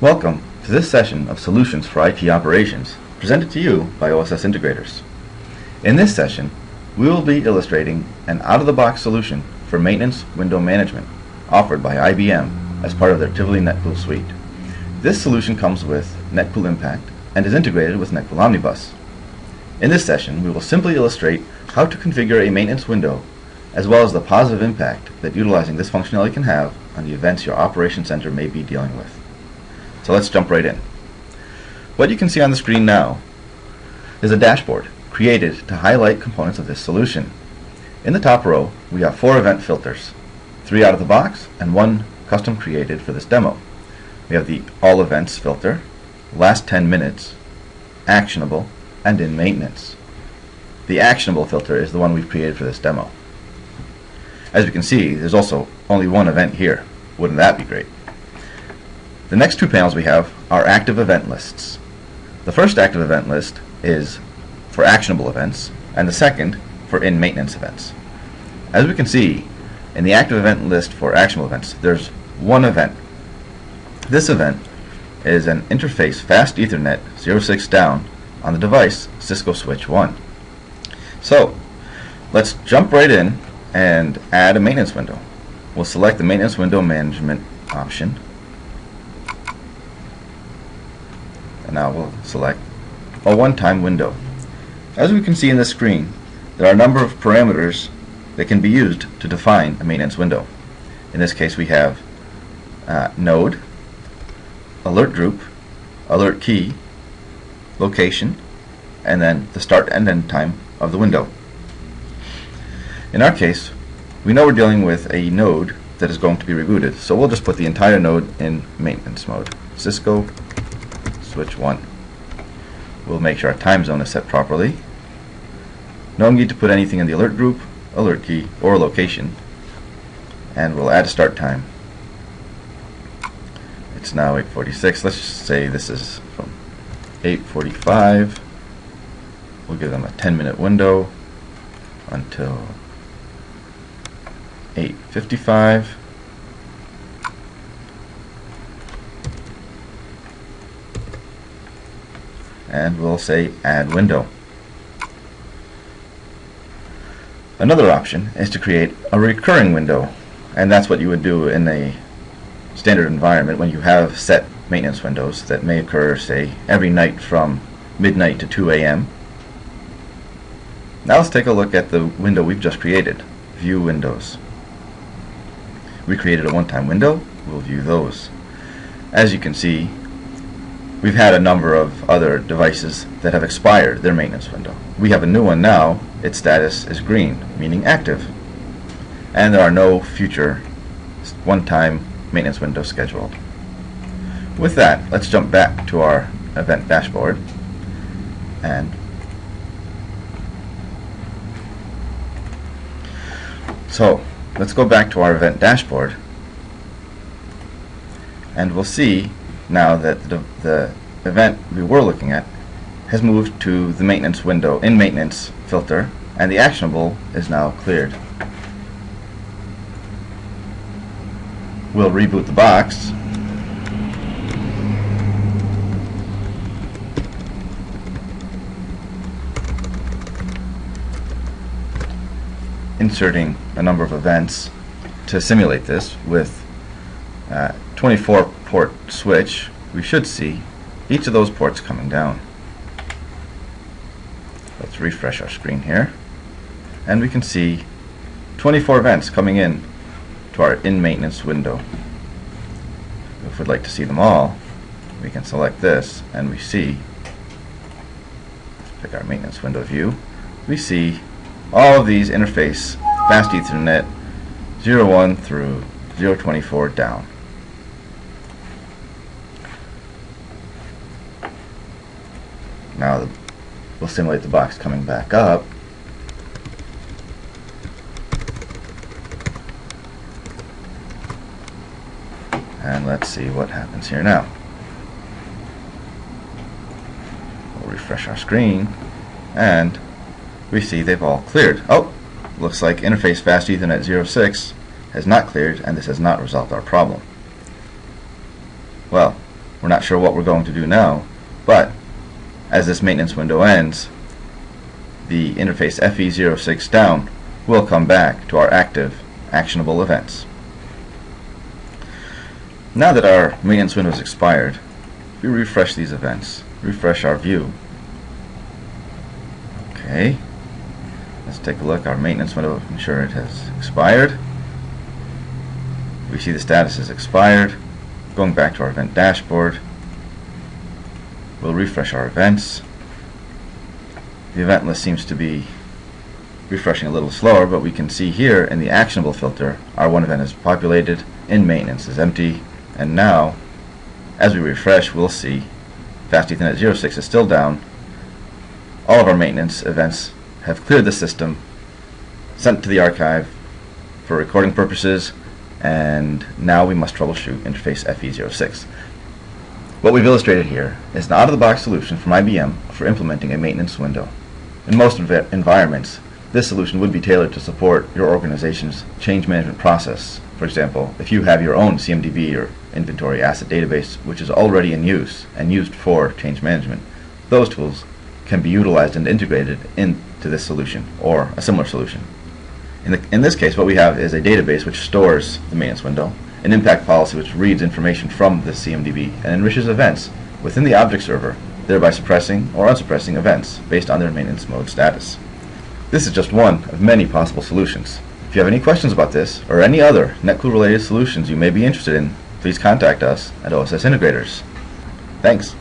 Welcome to this session of Solutions for IT Operations, presented to you by OSS Integrators. In this session, we will be illustrating an out-of-the-box solution for maintenance window management offered by IBM as part of their Tivoli NetCool suite. This solution comes with NetCool Impact and is integrated with NetCool Omnibus. In this session, we will simply illustrate how to configure a maintenance window as well as the positive impact that utilizing this functionality can have on the events your operation center may be dealing with. So let's jump right in. What you can see on the screen now is a dashboard created to highlight components of this solution. In the top row, we have four event filters, three out of the box and one custom created for this demo. We have the All Events filter, Last 10 Minutes, Actionable, and In Maintenance. The Actionable filter is the one we've created for this demo. As we can see, there's also only one event here. Wouldn't that be great? The next two panels we have are active event lists. The first active event list is for actionable events, and the second for in maintenance events. As we can see, in the active event list for actionable events, there's one event. This event is an interface fast Ethernet 06 down on the device Cisco Switch 1. So, let's jump right in and add a maintenance window. We'll select the maintenance window management option and now we'll select a one-time window. As we can see in the screen, there are a number of parameters that can be used to define a maintenance window. In this case we have uh, node, alert group, alert key, location, and then the start and end time of the window. In our case, we know we're dealing with a node that is going to be rebooted, so we'll just put the entire node in maintenance mode. Cisco switch 1. We'll make sure our time zone is set properly. No need to put anything in the alert group, alert key, or location. And we'll add a start time. It's now 8.46. Let's just say this is from 8.45. We'll give them a 10 minute window until 8.55. and we'll say add window. Another option is to create a recurring window and that's what you would do in a standard environment when you have set maintenance windows that may occur say every night from midnight to 2 a.m. Now let's take a look at the window we've just created, view windows. We created a one-time window, we'll view those. As you can see, We've had a number of other devices that have expired their maintenance window. We have a new one now. Its status is green, meaning active. And there are no future one-time maintenance windows scheduled. With that, let's jump back to our event dashboard and so let's go back to our event dashboard and we'll see now that the, the event we were looking at has moved to the maintenance window in maintenance filter and the actionable is now cleared. We'll reboot the box inserting a number of events to simulate this with uh, 24 port switch, we should see each of those ports coming down. Let's refresh our screen here. And we can see 24 events coming in to our in maintenance window. If we'd like to see them all, we can select this and we see, pick our maintenance window view, we see all of these interface fast Ethernet 01 through 024 down. Now we'll simulate the box coming back up. And let's see what happens here now. We'll refresh our screen and we see they've all cleared. Oh, looks like interface fast Ethernet 06 has not cleared and this has not resolved our problem. Well, We're not sure what we're going to do now, but as this maintenance window ends, the interface FE06 down will come back to our active actionable events. Now that our maintenance window is expired, we refresh these events, refresh our view. Okay, let's take a look. Our maintenance window, ensure it has expired. We see the status is expired. Going back to our event dashboard, we'll refresh our events. The event list seems to be refreshing a little slower, but we can see here in the actionable filter, our one event is populated, in maintenance is empty, and now, as we refresh, we'll see Fast Ethernet 06 is still down. All of our maintenance events have cleared the system, sent to the archive for recording purposes, and now we must troubleshoot interface FE06. What we've illustrated here is an out-of-the-box solution from IBM for implementing a maintenance window. In most env environments, this solution would be tailored to support your organization's change management process. For example, if you have your own CMDB or inventory asset database which is already in use and used for change management, those tools can be utilized and integrated into this solution or a similar solution. In, the, in this case, what we have is a database which stores the maintenance window, an impact policy which reads information from the CMDB and enriches events within the object server, thereby suppressing or unsuppressing events based on their maintenance mode status. This is just one of many possible solutions. If you have any questions about this or any other NetCool related solutions you may be interested in, please contact us at OSS Integrators. Thanks.